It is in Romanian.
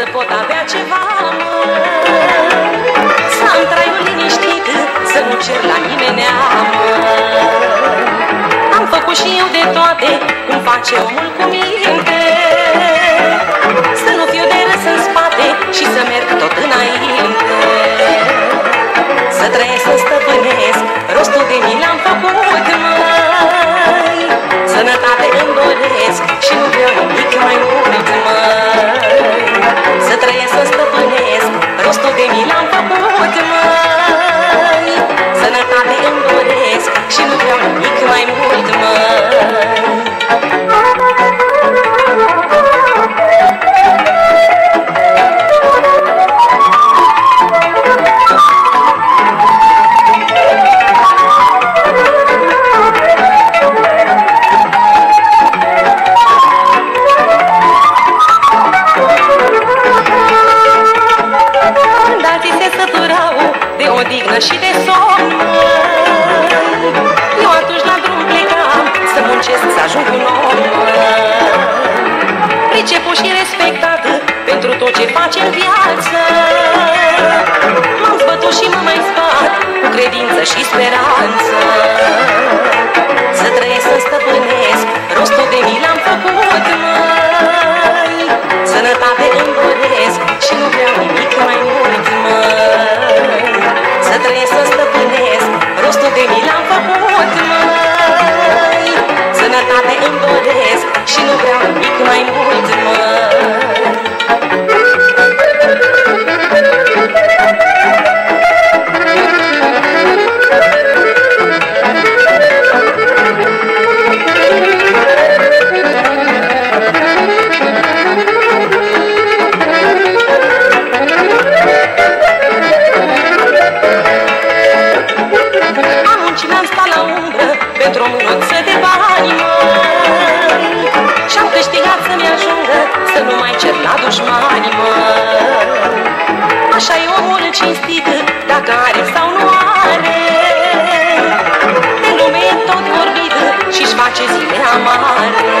altceva, mă. Să am traiul liniștit, să nu cer la nimeni, mă. Am făcut și eu de toate, cum face omul cu minte. Să nu fiu de râs în spate și să merg tot înainte. Să trăiesc, să stăpânesc, rostul de mine am odihnă și de somn. Eu atunci la drum plecam să muncesc, să ajung un om. Priceput și respectat pentru tot ce face în viață. M-am zbătut și mă mai zbat cu credință și speranță umbră Pentru o mânuță de bani, măi. Și-am câștigat să-mi ajungă Să nu mai cer la dușmani, măi. Așa e omul cinstit Dacă are sau nu are. De lume e tot vorbit Și-și face zile amare